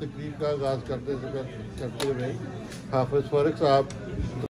तकरीब का आगाज़ करते करते हुए हाफिज फारिक साहब